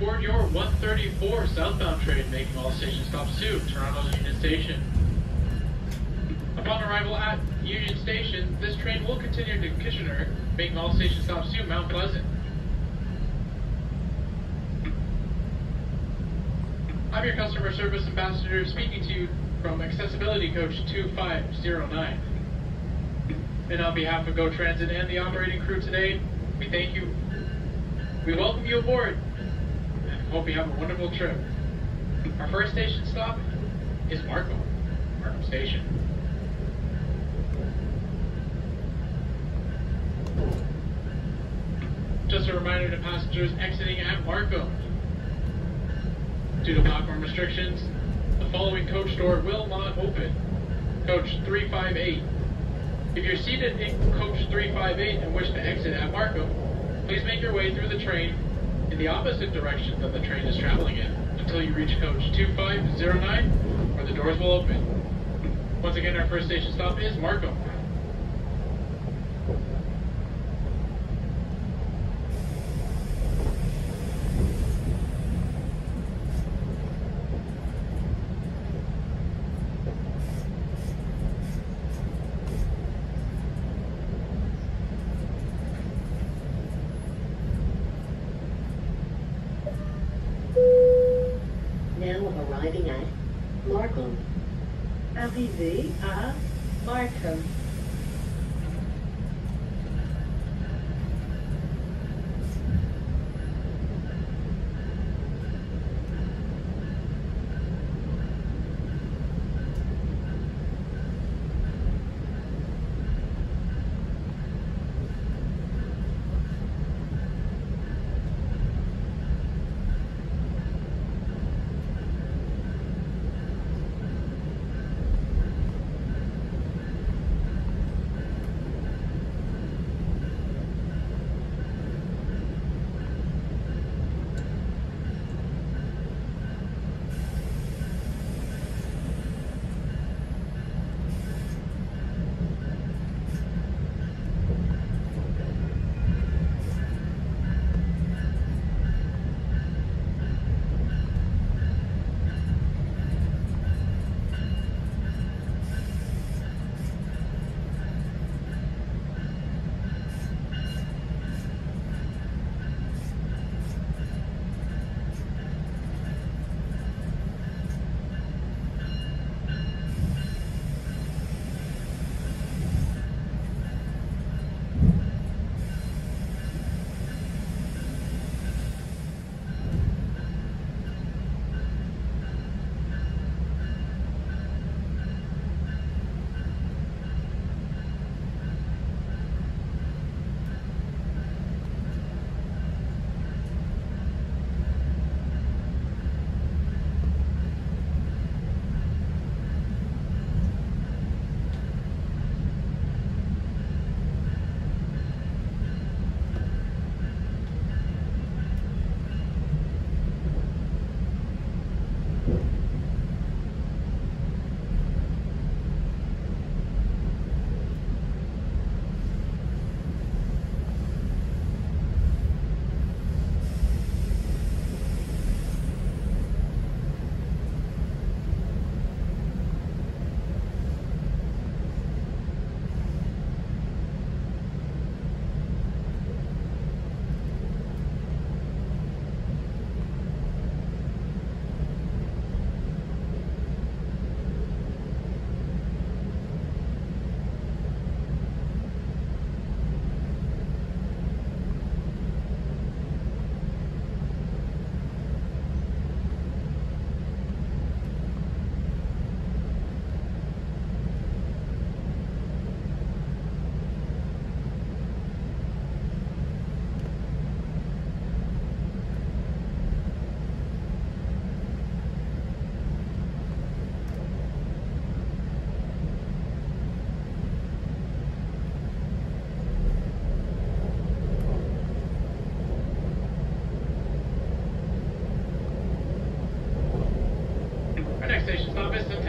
aboard your 134 southbound train making all station stops to Toronto's Union Station. Upon arrival at Union Station, this train will continue to Kitchener, making all station stops to Mount Pleasant. I'm your customer service ambassador speaking to you from Accessibility Coach 2509. And on behalf of Go Transit and the operating crew today, we thank you. We welcome you aboard hope you have a wonderful trip. Our first station stop is Markham, Markham Station. Just a reminder to passengers exiting at Markham. Due to platform restrictions, the following coach door will not open. Coach 358. If you're seated in coach 358 and wish to exit at Markham, please make your way through the train in the opposite direction that the train is traveling in until you reach coach 2509 where the doors will open. Once again, our first station stop is Markham.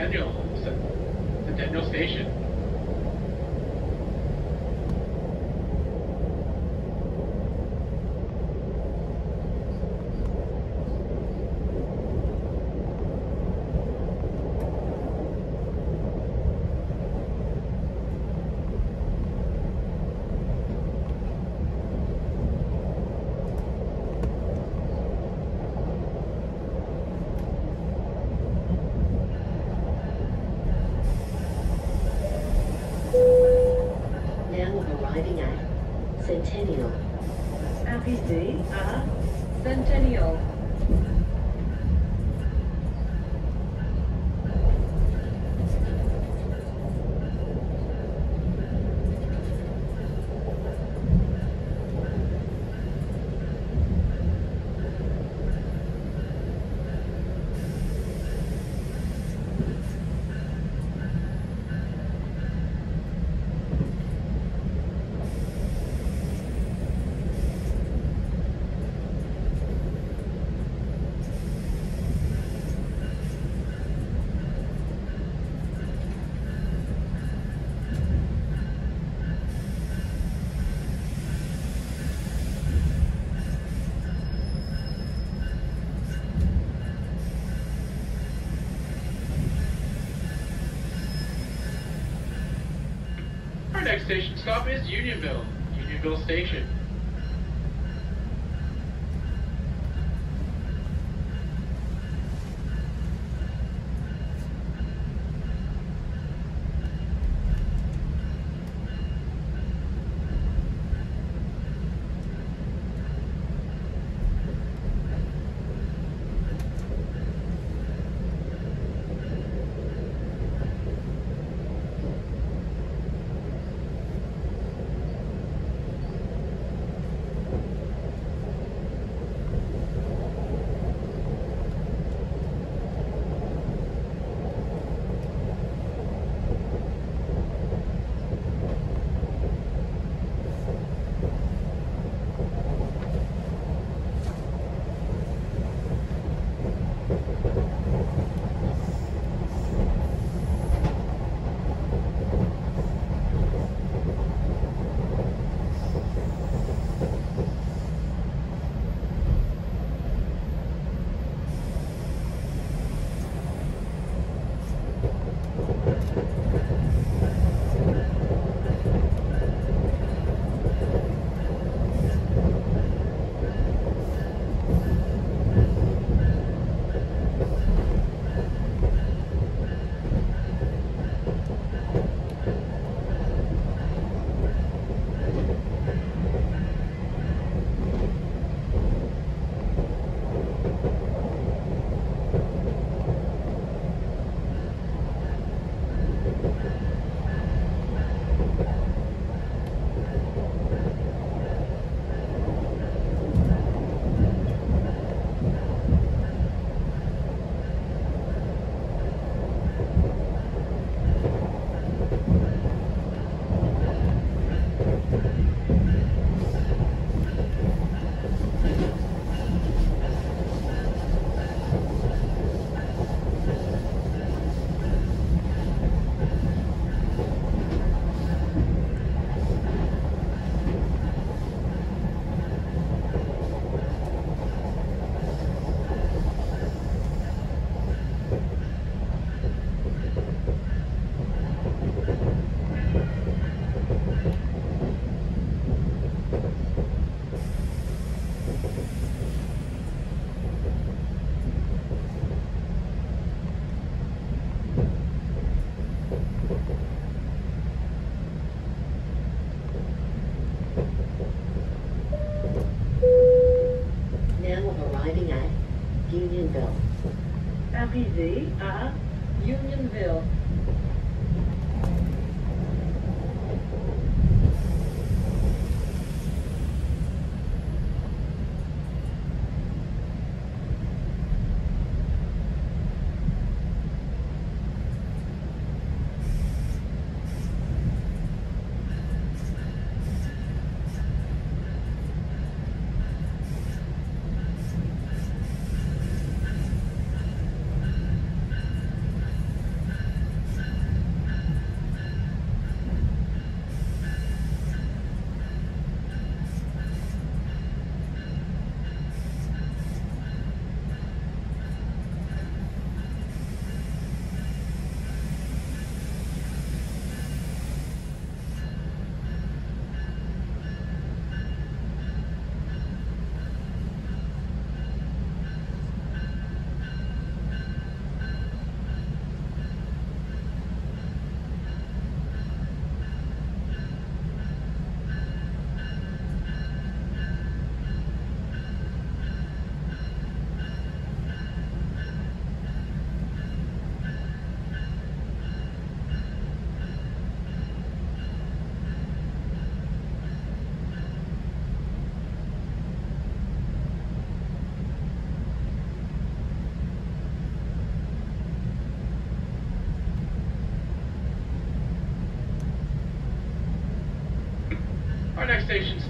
Daniel. Station stop is Unionville, Unionville Station.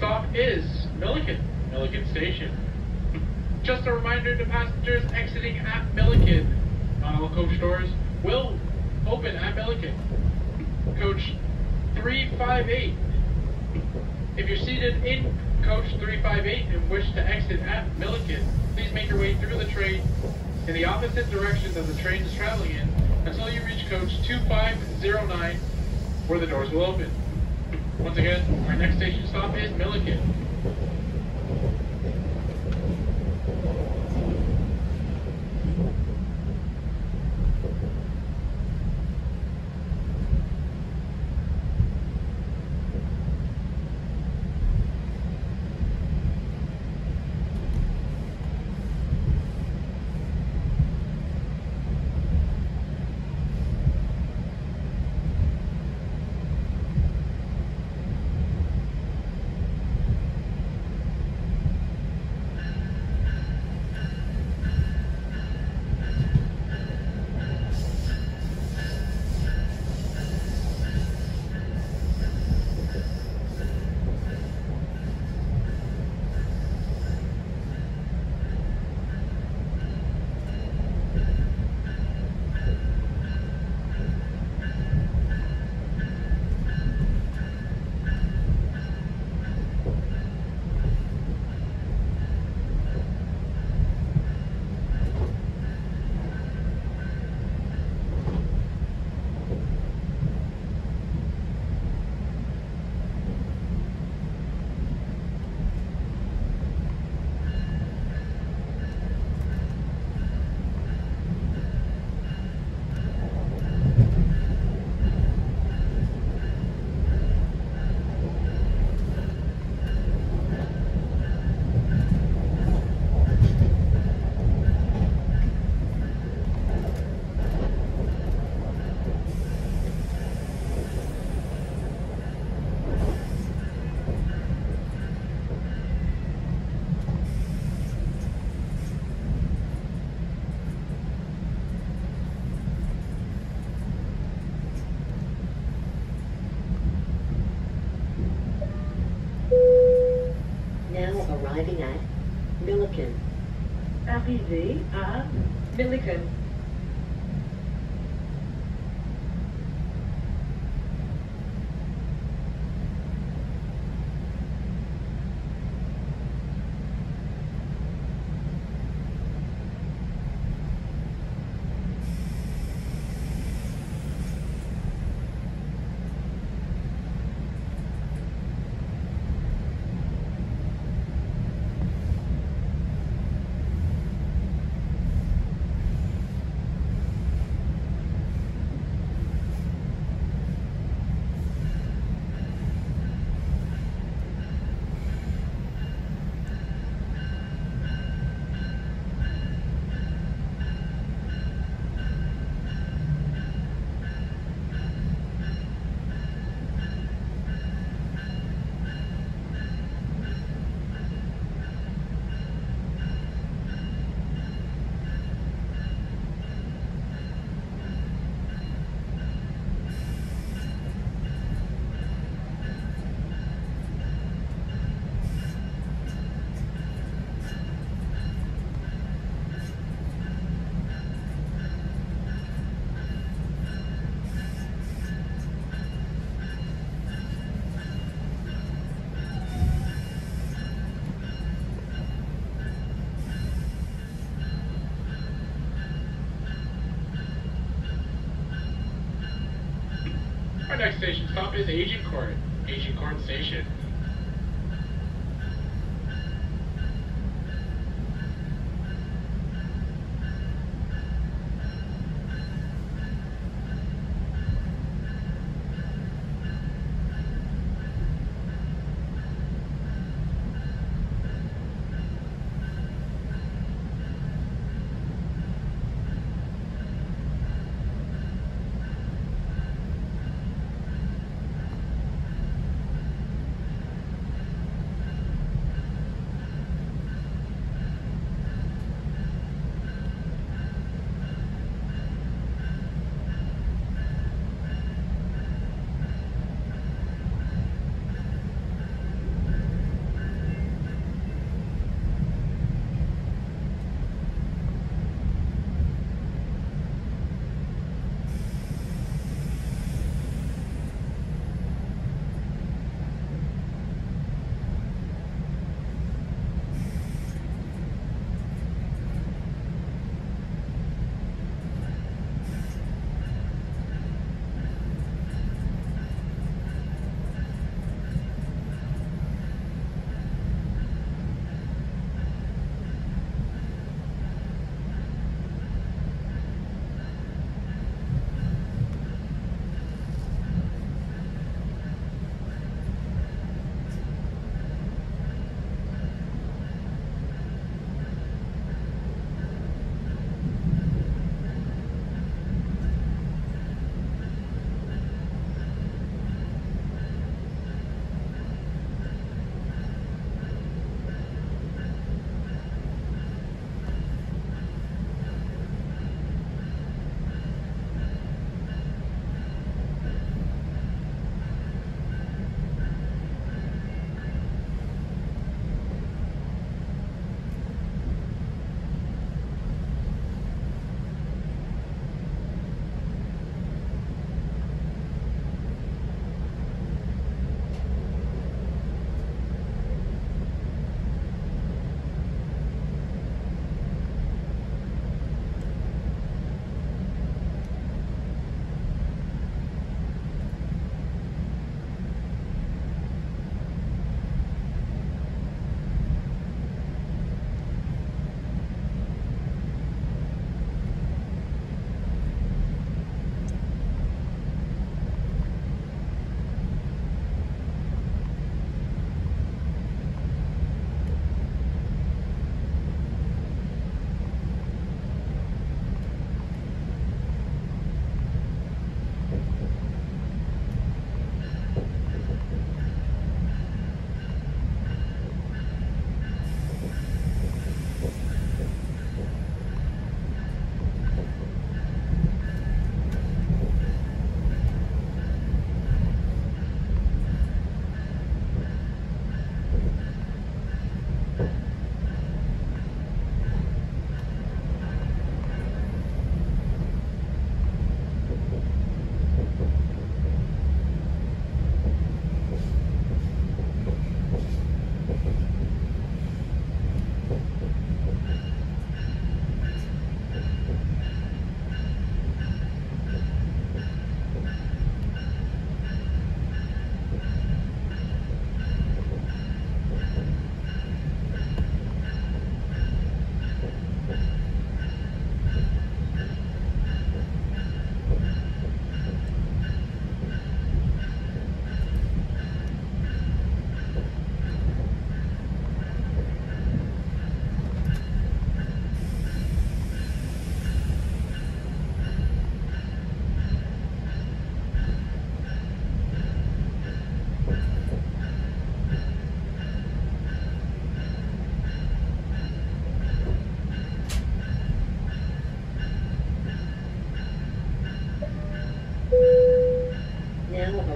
Stop is Milliken, Milliken Station. Just a reminder to passengers exiting at Milliken, not all coach doors will open at Milliken. Coach 358. If you're seated in coach 358 and wish to exit at Milliken, please make your way through the train in the opposite direction that the train is traveling in until you reach coach 2509 where the doors will open. Once again, our next station stop is Milliken. privée.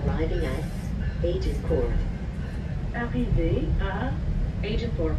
Arriving at Agincourt. Arrivé à uh, Agincourt.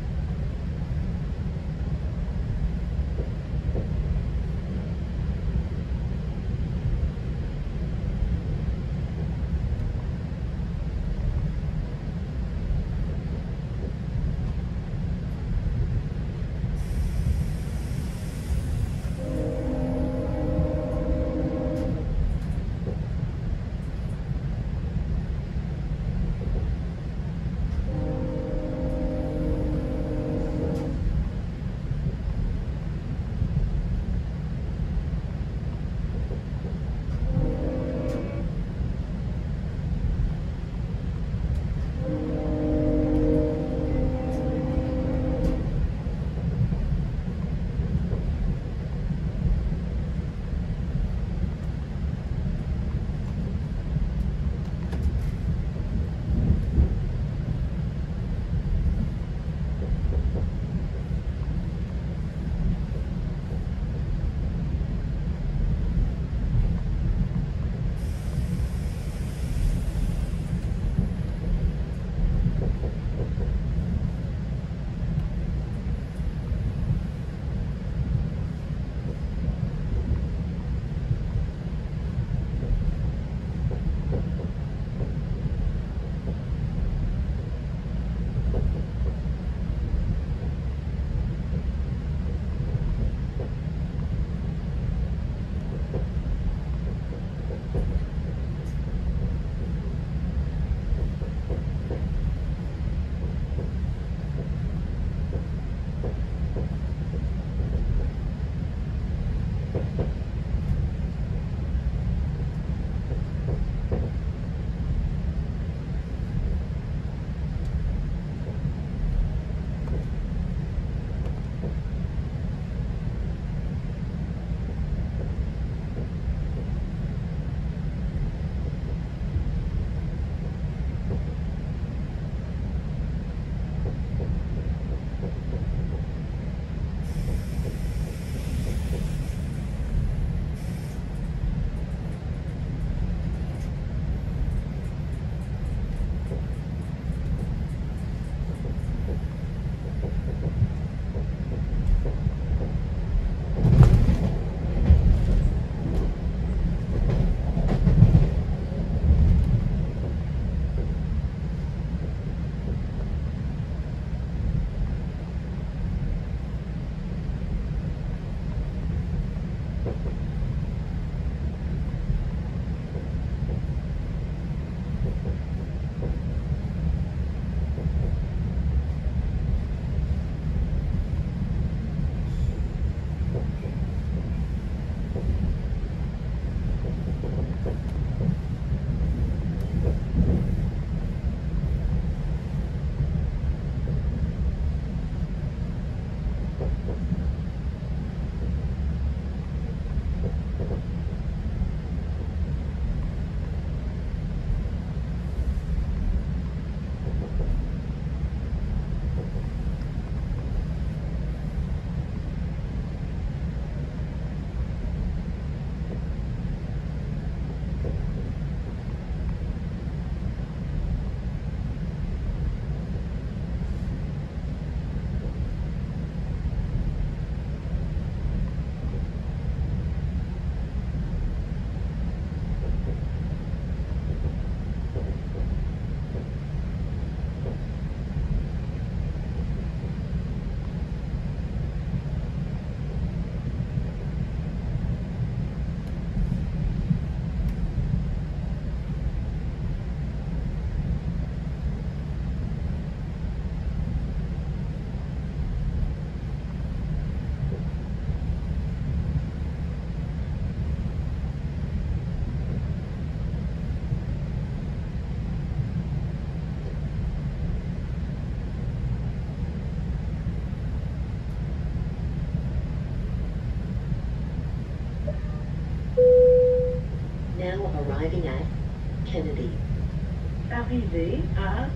Arrivée à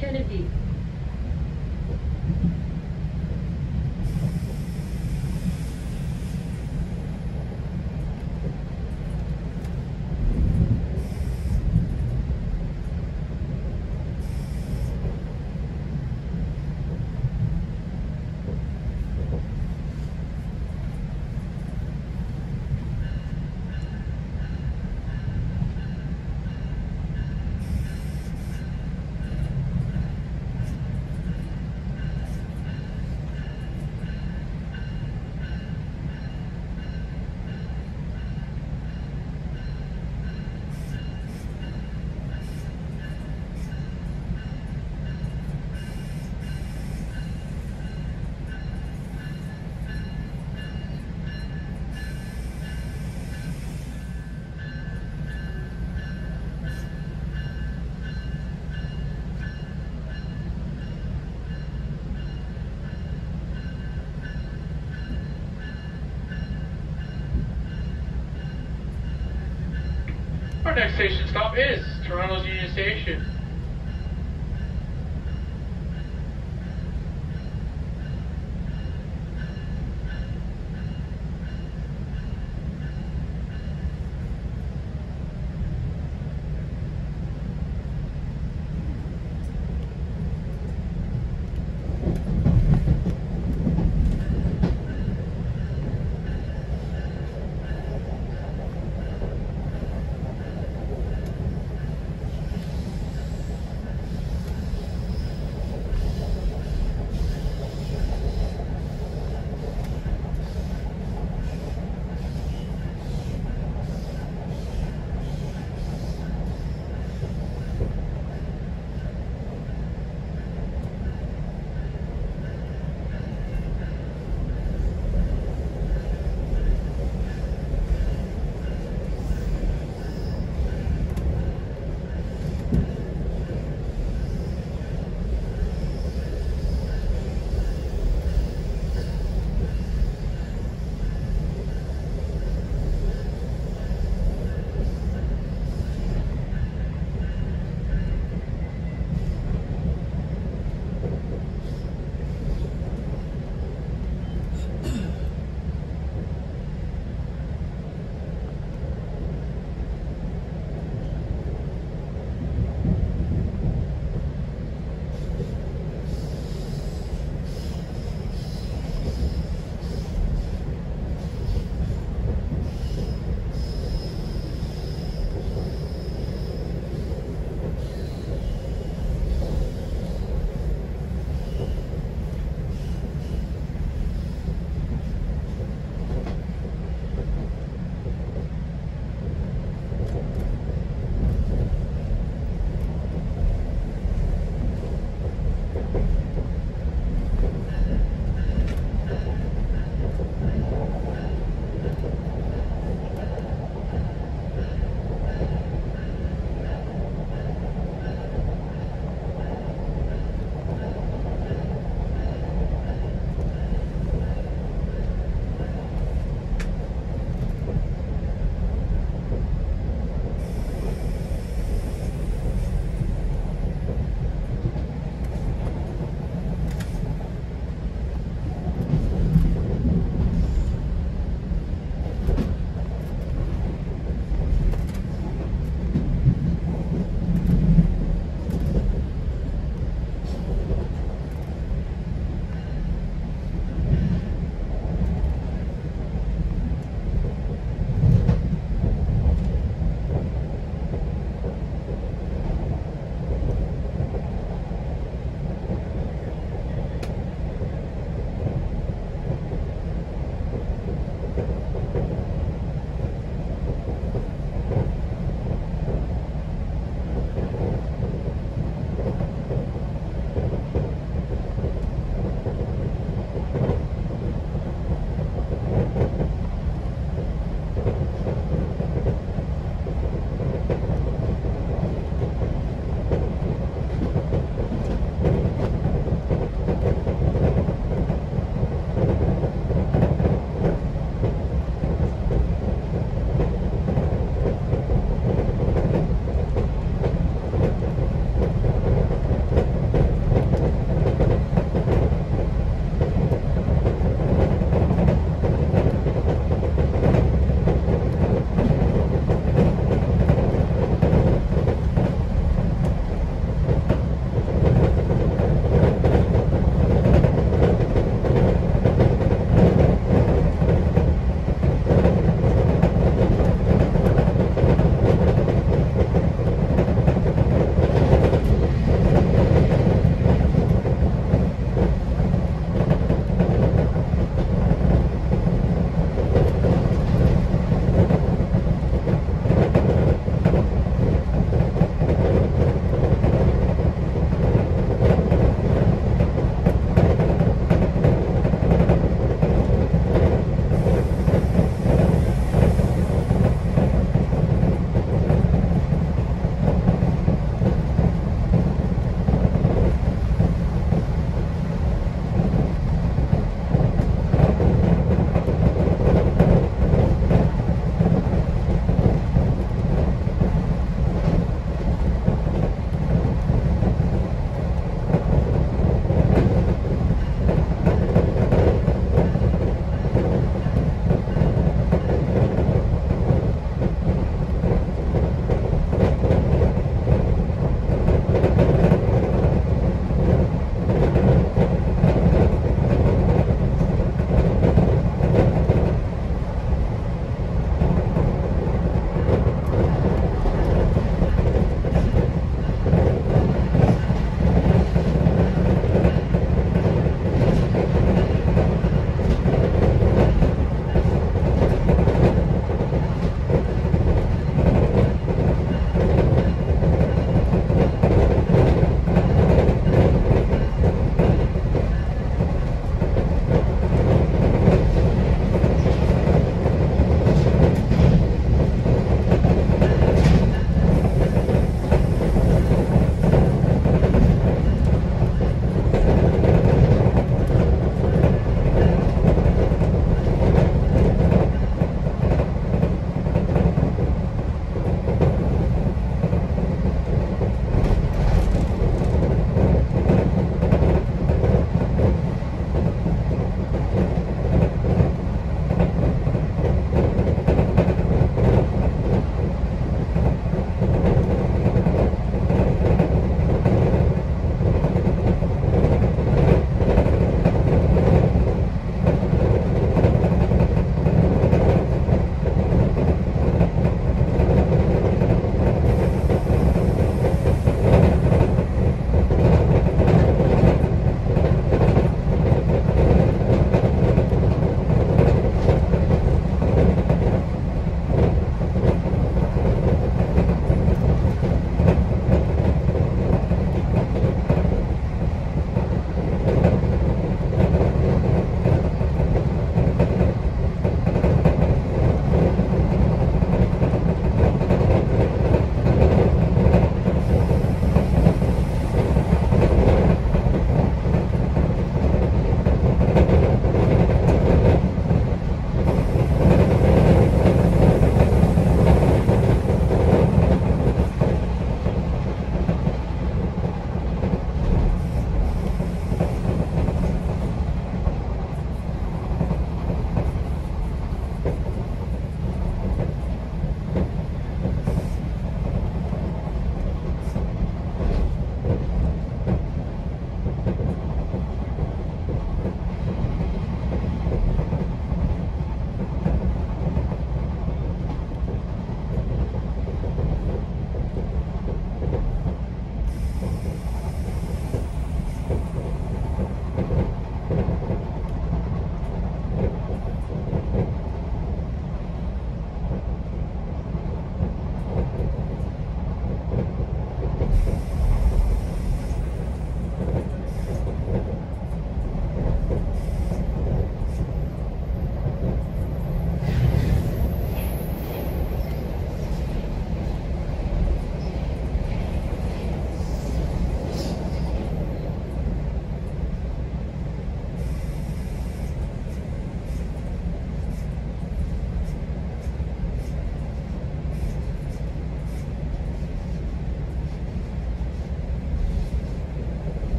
Kennedy. Our next station stop is Toronto's Union Station.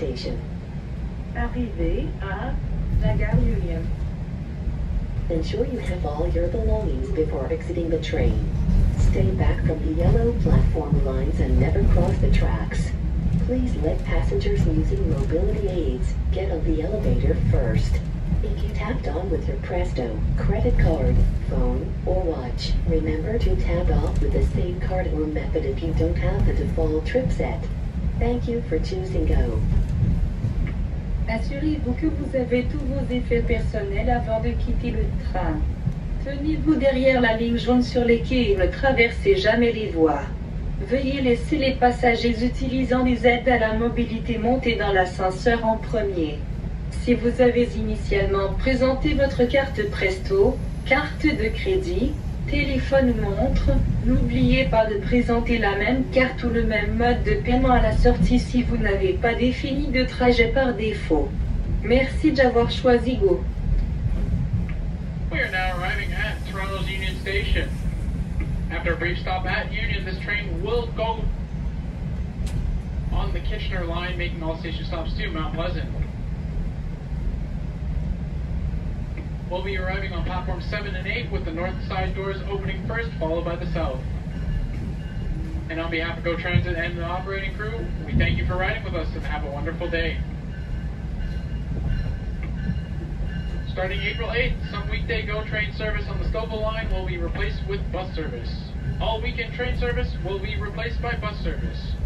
Station. Arrivé à la gare Union. Ensure you have all your belongings before exiting the train. Stay back from the yellow platform lines and never cross the tracks. Please let passengers using mobility aids get on the elevator first. If you tapped on with your Presto, credit card, phone, or watch, remember to tap off with the same card or method if you don't have the default trip set. Thank you for choosing Go. Assurez-vous que vous avez tous vos effets personnels avant de quitter le train. Tenez-vous derrière la ligne jaune sur les quais et ne traversez jamais les voies. Veuillez laisser les passagers utilisant des aides à la mobilité monter dans l'ascenseur en premier. Si vous avez initialement présenté votre carte Presto, carte de crédit, téléphone ou montre, n'oubliez pas de présenter la même carte ou le même mode de paiement à la sortie si vous n'avez pas défini de trajet par défaut. Merci d'avoir choisi Go. We are now arriving at Toronto's Union Station. After a brief stop at Union, this train will go on the Kitchener line, making all station stops to Mount Pleasant. We'll be arriving on platform 7 and 8 with the north side doors opening first, followed by the south. And on behalf of Go Transit and the operating crew, we thank you for riding with us and have a wonderful day. Starting April 8th, some weekday GO train service on the Stouffville line will be replaced with bus service. All weekend train service will be replaced by bus service.